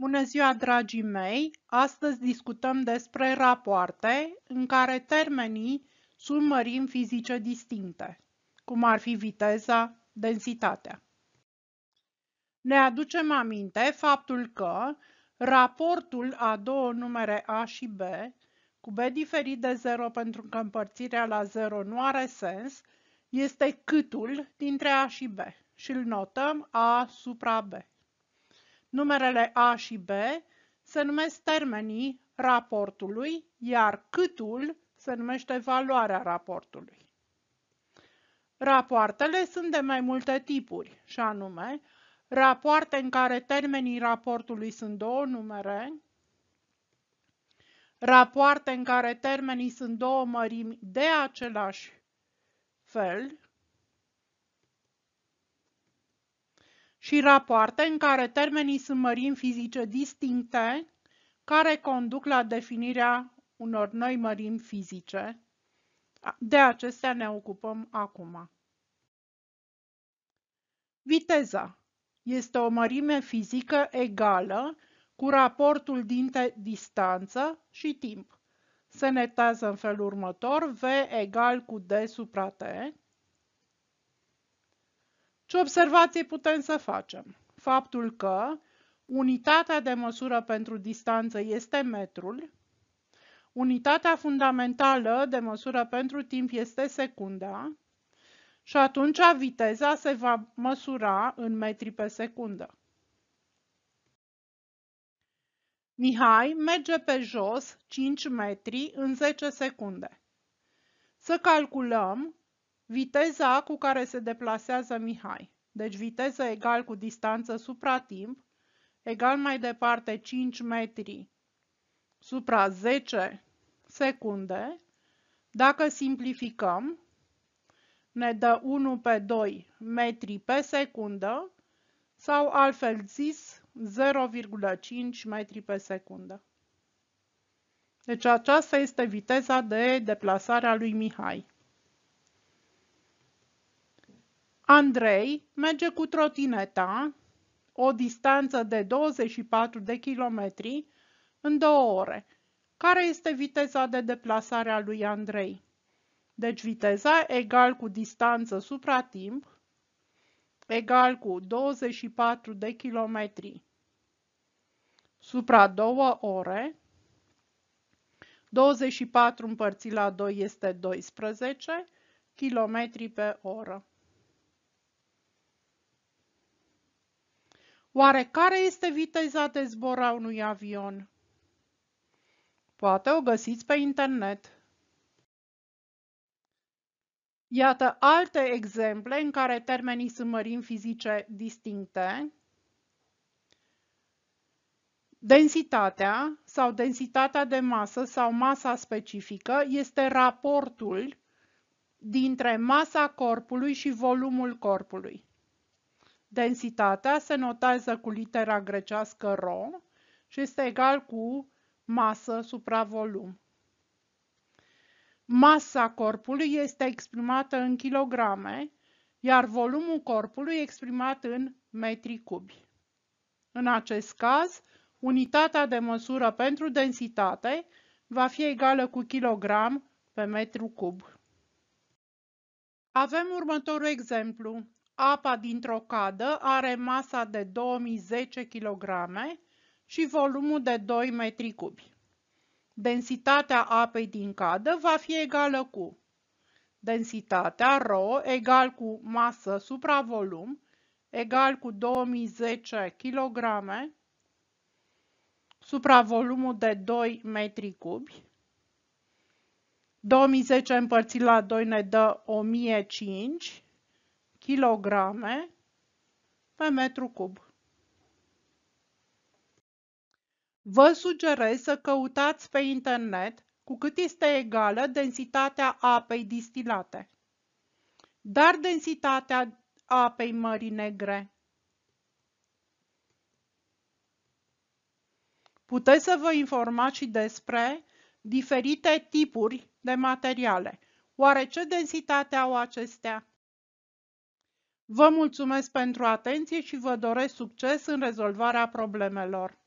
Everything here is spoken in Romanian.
Bună ziua, dragii mei! Astăzi discutăm despre rapoarte în care termenii sunt mărimi fizice distincte, cum ar fi viteza, densitatea. Ne aducem aminte faptul că raportul a două numere A și B, cu B diferit de 0 pentru că împărțirea la 0 nu are sens, este câtul dintre A și B și îl notăm A supra B. Numerele A și B se numesc termenii raportului, iar câtul se numește valoarea raportului. Rapoartele sunt de mai multe tipuri, și anume rapoarte în care termenii raportului sunt două numere, rapoarte în care termenii sunt două mărimi de același fel, și rapoarte în care termenii sunt mărimi fizice distincte care conduc la definirea unor noi mărimi fizice. De acestea ne ocupăm acum. Viteza este o mărime fizică egală cu raportul dintre distanță și timp. Se netează în felul următor, V egal cu D supra T, ce observație putem să facem? Faptul că unitatea de măsură pentru distanță este metrul, unitatea fundamentală de măsură pentru timp este secunda și atunci viteza se va măsura în metri pe secundă. Mihai merge pe jos 5 metri în 10 secunde. Să calculăm Viteza cu care se deplasează Mihai. Deci viteză egal cu distanță supra timp, egal mai departe 5 metri supra 10 secunde. Dacă simplificăm, ne dă 1 pe 2 metri pe secundă sau altfel zis 0,5 metri pe secundă. Deci aceasta este viteza de deplasare a lui Mihai. Andrei merge cu trotineta o distanță de 24 de kilometri în două ore. Care este viteza de deplasare a lui Andrei? Deci viteza egal cu distanță supra timp egal cu 24 de kilometri supra două ore. 24 împărțit la 2 este 12 km pe oră. Oare care este viteza de zbor a unui avion? Poate o găsiți pe internet. Iată alte exemple în care termenii sunt mărimi fizice distincte. Densitatea sau densitatea de masă sau masa specifică este raportul dintre masa corpului și volumul corpului. Densitatea se notează cu litera grecească ρ și este egal cu masă supra volum. Masa corpului este exprimată în kilograme, iar volumul corpului exprimat în metri cubi. În acest caz, unitatea de măsură pentru densitate va fi egală cu kilogram pe metru cub. Avem următorul exemplu. Apa dintr-o cadă are masa de 2010 kg și volumul de 2 metri cubi. Densitatea apei din cadă va fi egală cu densitatea ρ egal cu masă supra volum egal cu 2010 kg supra volumul de 2 metri cubi. 2010 împărțit la 2 ne dă 1005 kilograme pe metru cub. Vă sugerez să căutați pe internet cu cât este egală densitatea apei distilate, dar densitatea apei Mării Negre. Puteți să vă informați și despre diferite tipuri de materiale. Oare ce densitate au acestea? Vă mulțumesc pentru atenție și vă doresc succes în rezolvarea problemelor.